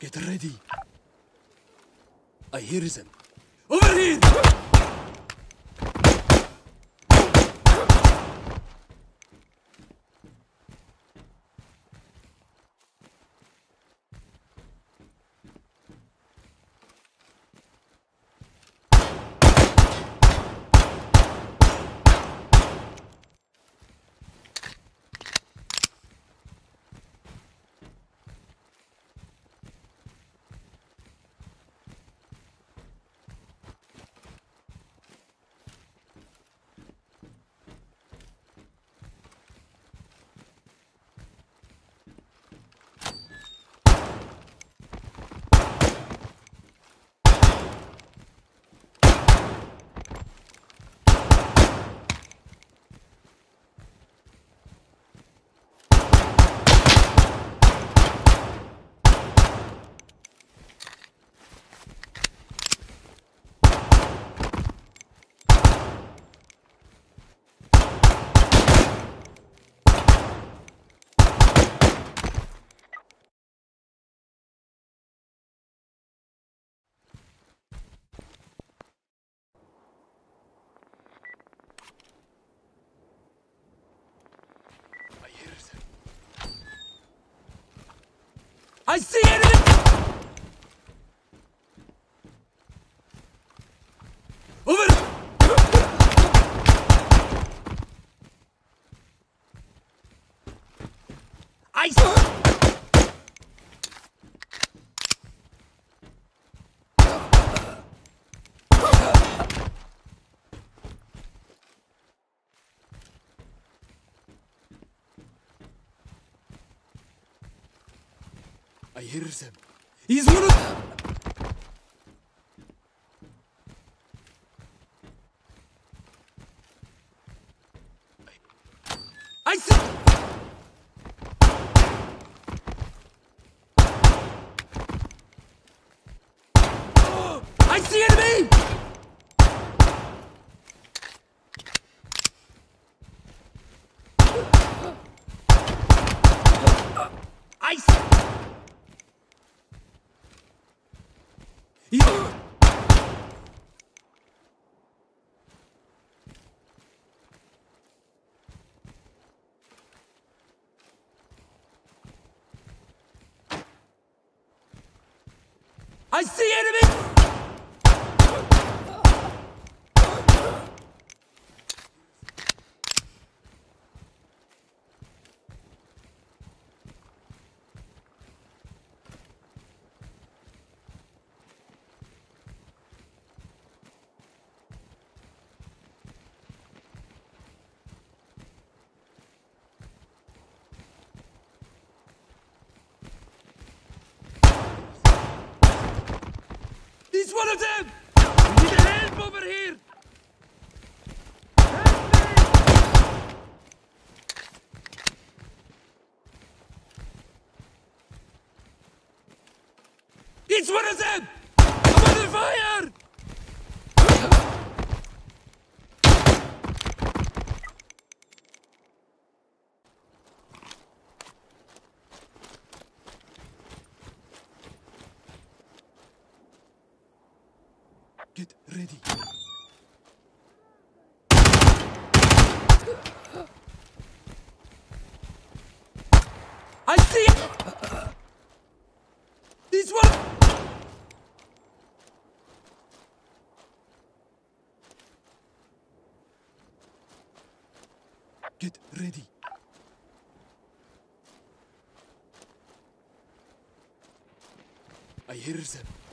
Get ready. I hear them. Over here! I hear them. I see enemy! Over! I see! I hear them. He's one of I see. Oh, I see enemy. I see. You- I see enemy! He's one of them! We need help over here! It's one of them! I'm under fire! Get ready. I see it! This one! Get ready. I hear them.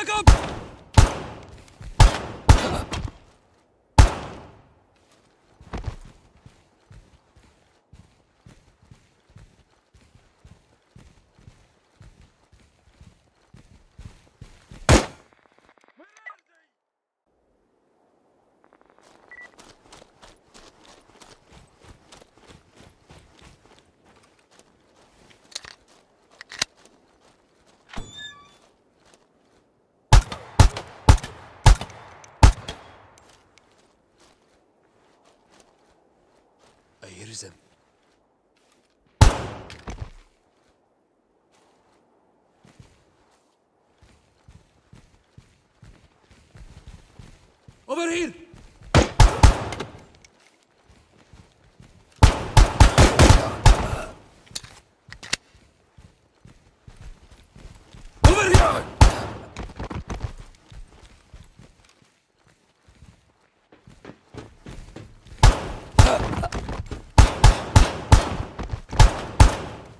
We need the backup! Over here! Over here!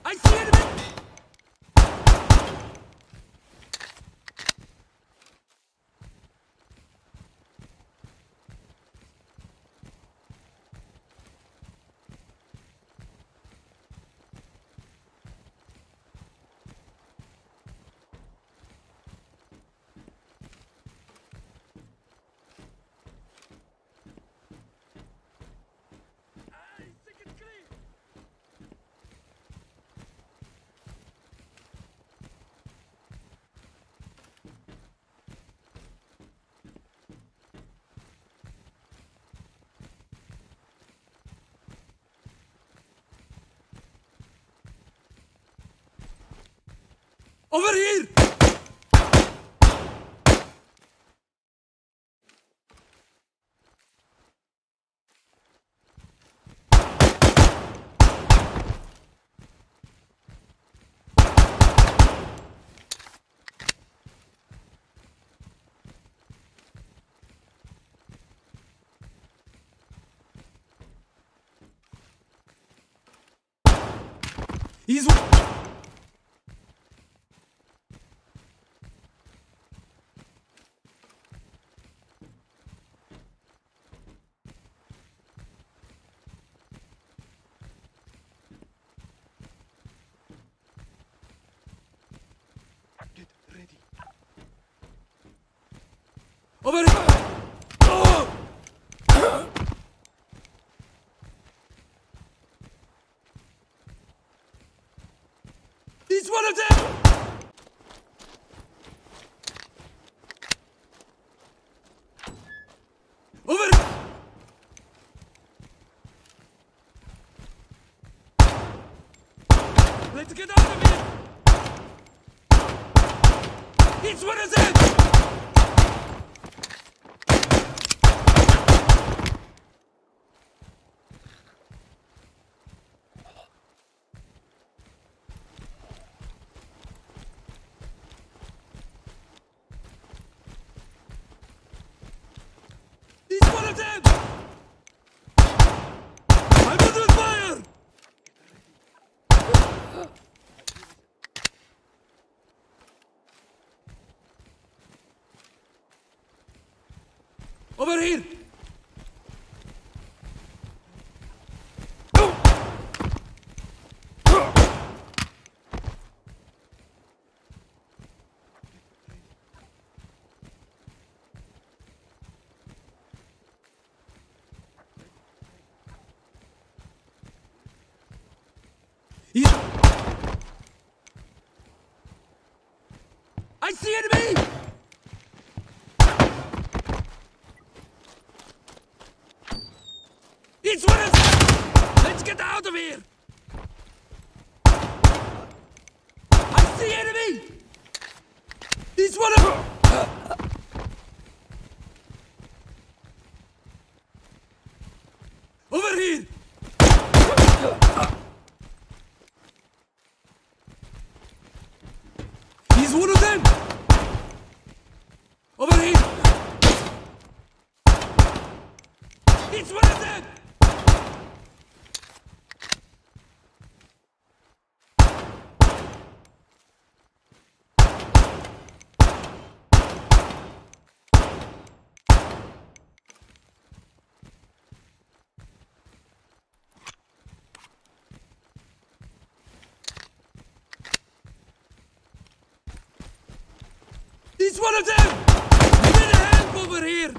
I see enemy! I think it's clear! Over here! He's. Get ready. Over here! He's one of them! Over here! Let's get out of here! He's one of them! He's one of them! I'm under fire! Over here! I see enemy! It's one of them! Let's get out of here! One of them! Over here! It's one of them! He's one of them! You need help over here!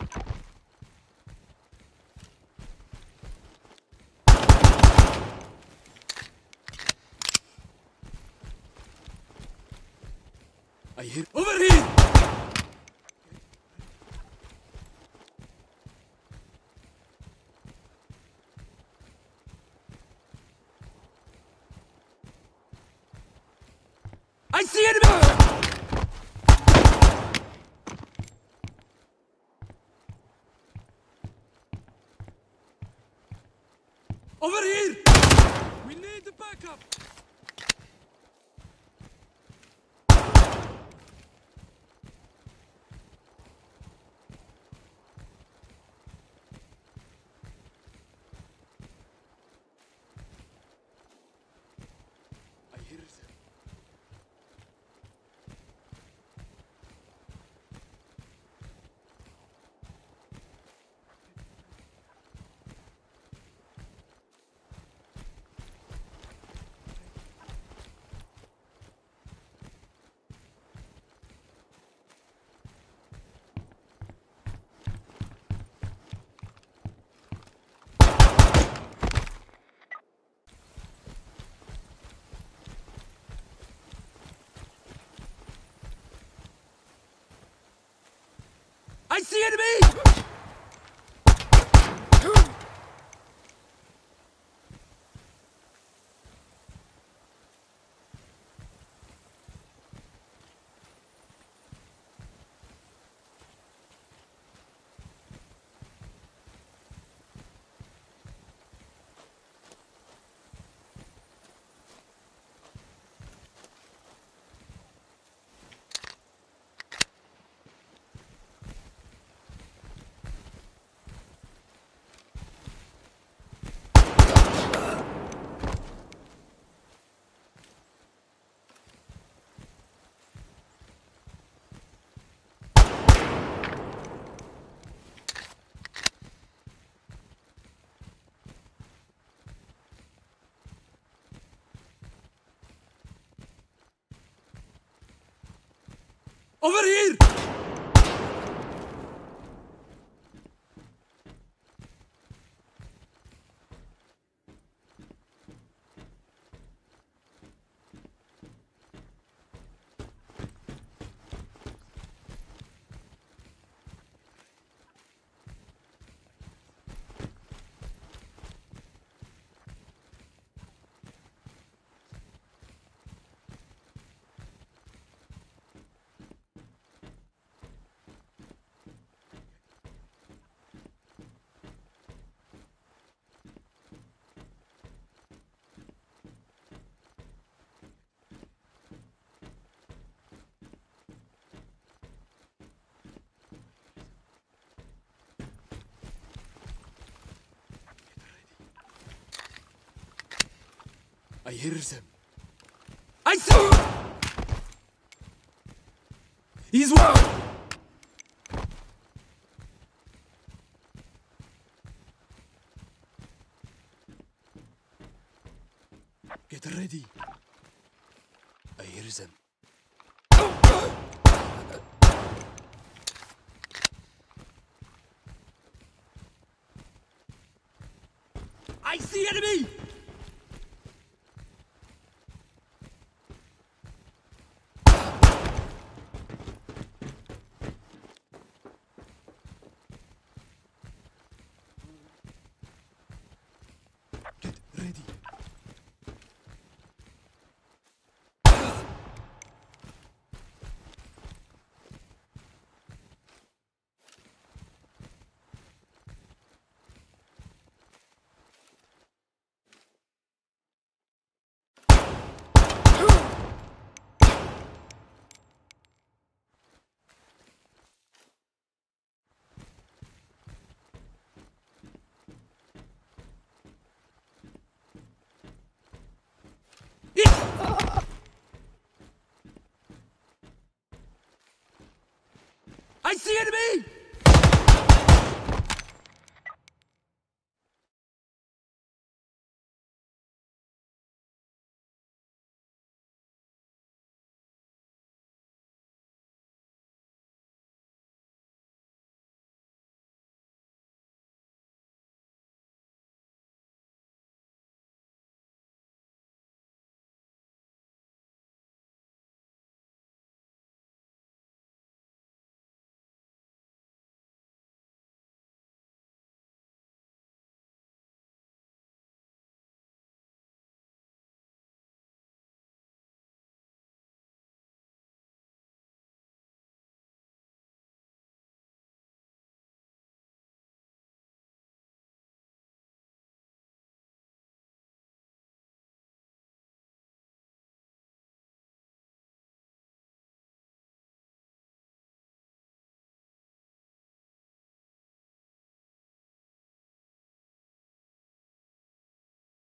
I hear over here! I see enemy! Over here! We need the backup! See enemy! Over here! I hear them. I see! He's one! Get ready. I hear them. I see enemy! Get ready. I see enemy!